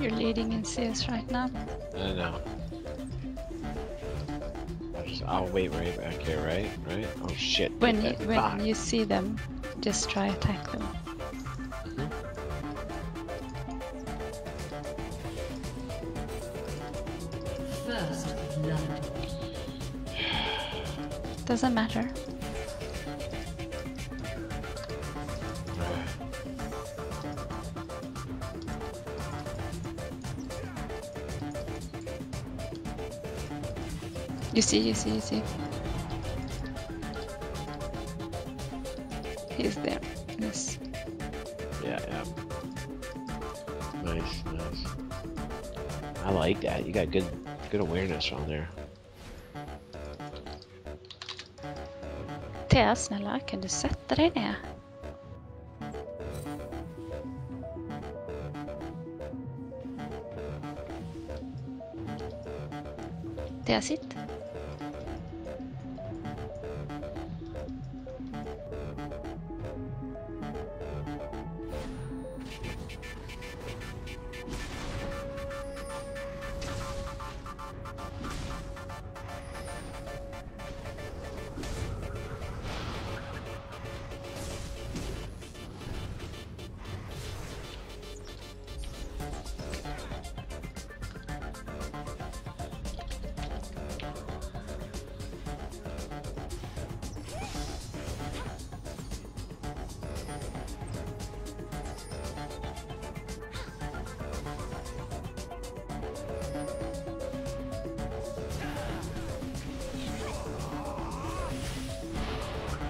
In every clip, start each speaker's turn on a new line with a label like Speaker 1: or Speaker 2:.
Speaker 1: You're leading in CS right now.
Speaker 2: I know. I'll, just, I'll wait right back here, right? Right? Oh shit.
Speaker 1: When you, when
Speaker 2: fuck.
Speaker 1: you see them, just try attack them. Mm-hmm.
Speaker 3: First blood.
Speaker 1: Doesn't matter. You see, you see, you see. He's there. Yes.
Speaker 2: Yeah, yeah. Nice, nice. I like that. You got good good awareness on there.
Speaker 1: Thea, snälla, kan du sätta dig ner? Thea, sitt.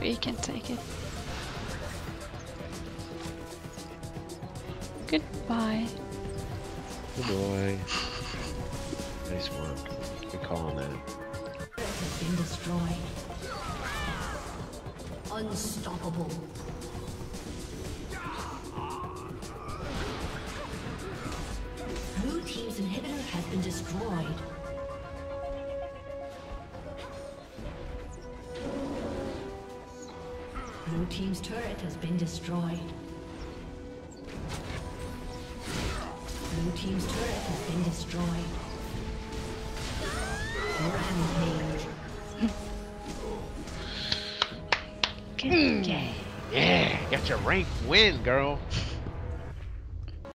Speaker 1: We can take it. Goodbye.
Speaker 2: Goodbye. Nice work. Good call on that.
Speaker 3: Has been destroyed. Unstoppable. Blue team's inhibitor has been destroyed. Blue team's turret has been destroyed. Blue team's turret has been destroyed. Rampage.
Speaker 1: Good game.
Speaker 2: Yeah, got your rank win, girl.